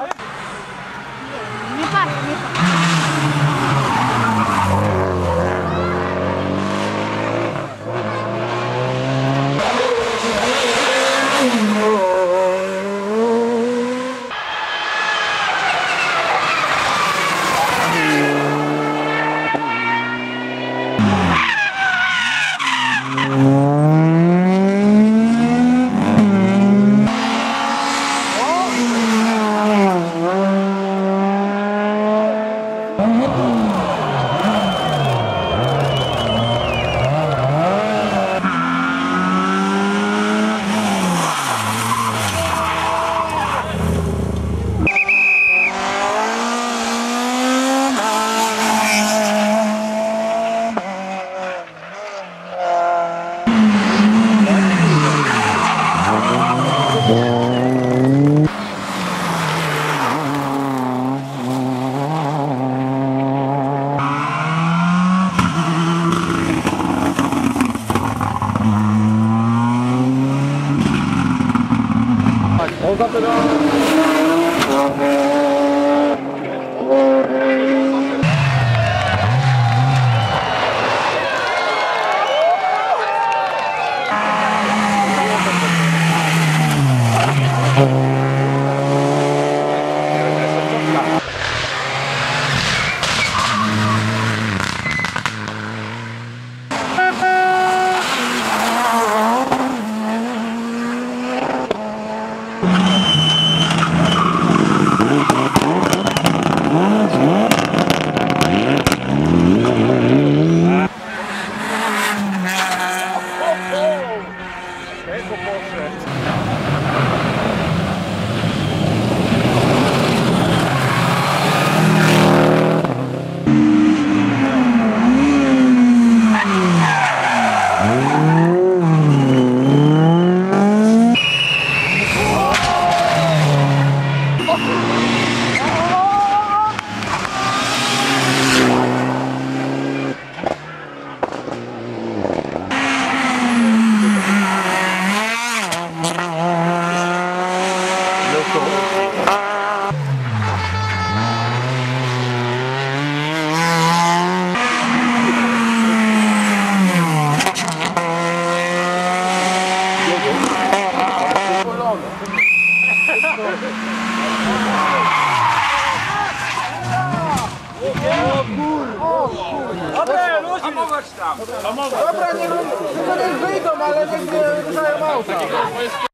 Nie patrz, nie patrz. 合格だ。Dobra, niech, niech wyjdą, ale niech nie ruszają auta.